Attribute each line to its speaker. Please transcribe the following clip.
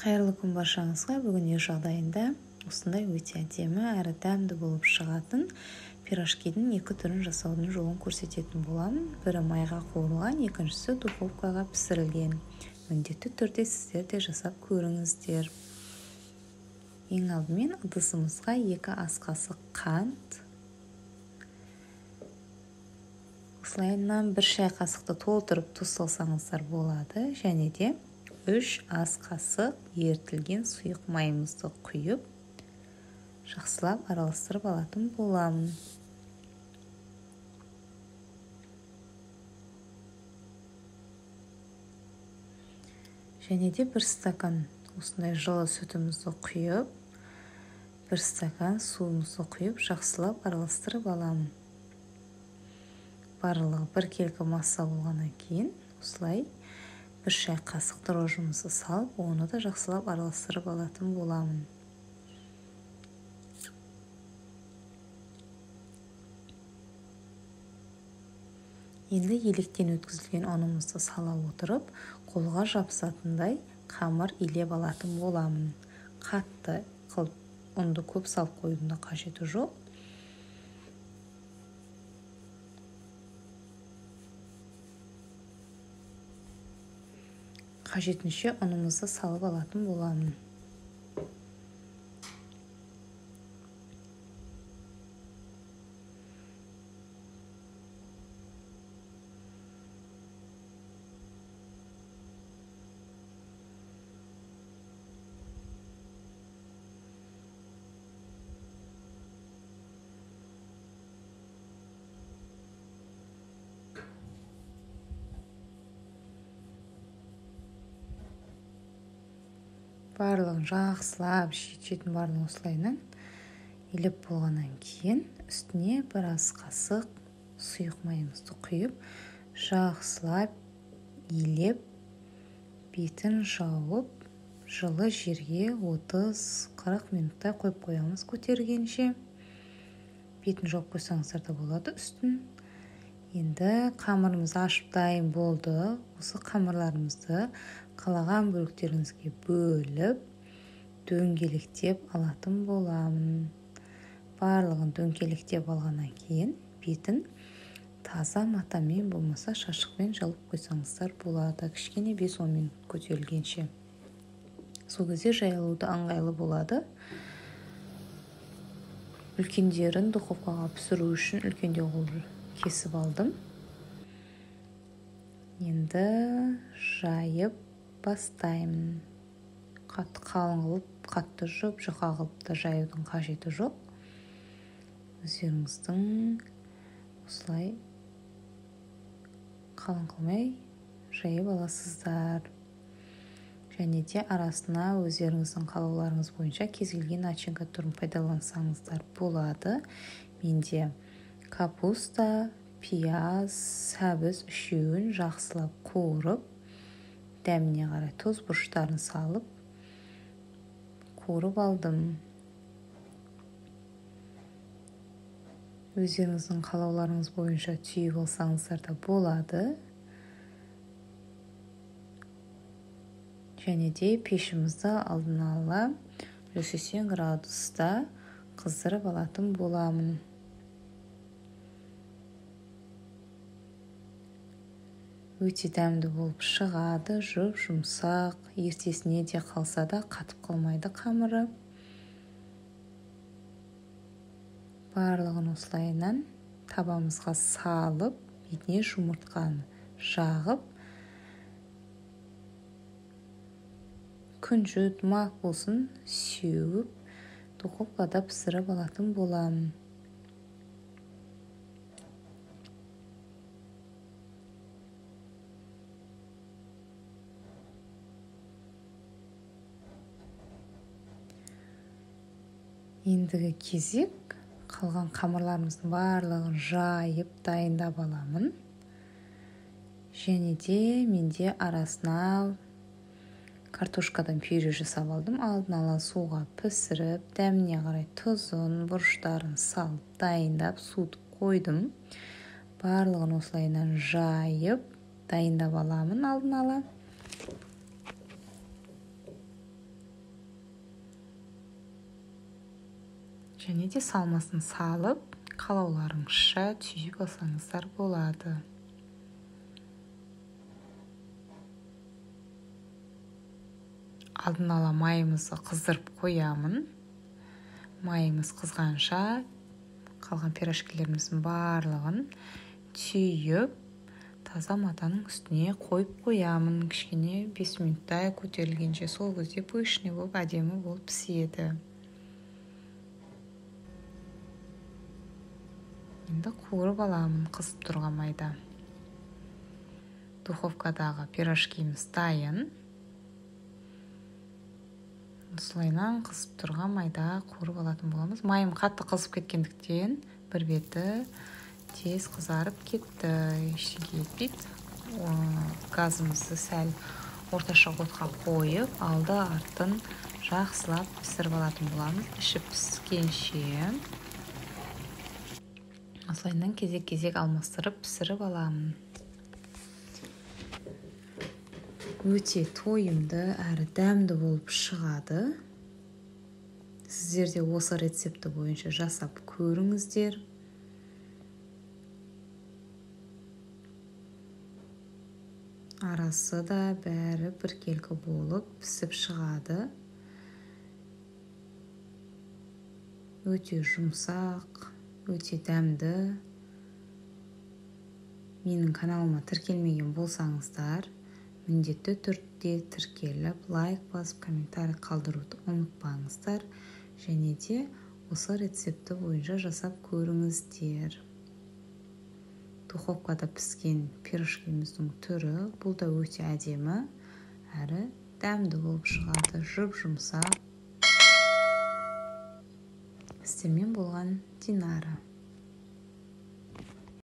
Speaker 1: қайырлы күн баршаңызға. Бүгін үй жағдайында осындай өте әдемі әрі дәмді болып шығатын пирожкидің екі түрін жасаудың жолын көрсететін боламын. Бірі майға қуырылған екіншісі духовкаға пісірілген. Міндетті түрде сіздер де жасап көріңіздер. Ең алдымен ыдысымызға екі ас қасық қант. Осылайынан бір шай қасықты толтырып тұз салсаңыздар болады. Және де үш ас қасық ерітілген сұйық майымызды құйып жақсылап араластырып алатын боламын және де бір стакан осындай жылы сүтімізді құйып бір стакан суымызды құйып жақсылап араластырып аламын барлығы бір келкі масса болғаннан кейін осылай бір шай қасық дрожжымызды салып оны да жақсылап араластырып алатын боламын. Енді електен өткізілген ұнымызды сала отырып қолға жабысатындай қамыр илеп алатын боламын. Қатты қылып ұнды көп салып қоюдың да қажеті жоқ. Қажетінше ұнымызды салып алатын боламын. Барлығын жақсылап шетін барлығын осылайынан илеп болғаннан кейін үстіне бір ас қасық сұйық майымызды құйып жақсылап илеп бетін жауып жылы жерге 30-40 минуттай қойып қоямыз көтергенше. Бетін жауып қойсаңыздар да болады үстін енді қамырымыз ашып дайын болды. Осы қамырларымызды қалаған бөліктеріңізге бөліп дөңгелектеп алатын боламын. Барлығын дөңгелектеп алғаннан кейін бетін таза матамен болмаса шашықпен жауып қойсаңыздар болады. Кішкене 5-10 минут көтерілгенше. Сол кезде жайылуы ыңғайлы болады. Үлкендерін духовкаға пісіру үшін үлкендеу қылып кесіп алдым. Енді жайып бастаймын. Қатты қалың қылып қатты жұп жұқа қылып та жаюдың қажеті жоқ. Өздеріңіздің осылай қалың қылмай жайып аласыздар. Және де арасына өздеріңіздің қалауларыңыз бойынша кез келген начинка түрін пайдалансаңыздар болады. Менде капуста пияз сәбіз үшеуін жақсылап қуырып дәміне қарай тұз бұрыштарын салып қуырып алдым. Өздеріңіздің қалауларыңыз бойынша түйіп алсаңыздар да болады. Және де пешімізді алдын ала жүз сексен градуста қыздырып алатын боламын. Өте дәмді болып шығады жұп жұмсақ ертесіне де қалса да қатып қалмайды қамыры. Барлығын осылайынан табамызға салып бетіне жұмыртқаны жағып күнжіт мак болсын сеуіп духовкада пісіріп алатын боламын. Ендігі кезек қалған қамырларымыздың барлығын жайып дайындап аламын. Және де менде арасына картошкадан пюре жасап алдым. Алдын ала суға пісіріп дәміне қарай тұзын бұрыштарын салып дайындап суытып қойдым. Барлығын осылайынан жайып дайындап аламын алдын ала. Және де салмасын салып қалауларыңызша түйіп алсаңыздар болады. Алдын ала майымызды қыздырып қоямын. Майымыз қызғанша қалған пирожкилеріміздің барлығын түйіп таза матаның үстіне қойып қоямын. Кішкене бес минуттай көтерілгенше сол кезде пышный болып әдемі болып піседі. Енді қуырып аламын қызып тұрған майда. Духовкадағы пирожкиміз дайын осылайынан қызып тұрған майда қуырып алатын боламыз. Майым қатты қызып кеткендіктен бір беті тез қызарып кетті. Ештеңе етпейді. Газымызды сәл орташа отқа қойып алды артын жақсылап пісіріп алатын боламыз. Іші піскенше осылайынан кезек кезек алмастырып пісіріп аламын өте тойымды әрі дәмді болып шығады. Сіздер де осы рецепті бойынша жасап көріңіздер. Арасы да бәрі біркелкі болып пісіп шығады. Өте жұмсақ өте дәмді менің каналыма тіркелмеген болсаңыздар міндетті түрде тіркеліп лайк басып комментарий қалдыруды ұмытпаңыздар және де осы рецепті бойынша жасап көріңіздер. Духовкада піскен пирожкиміздің түрі бұл да өте әдемі әрі дәмді болып шығады. Жұп жұмсақ сіздермен болған динара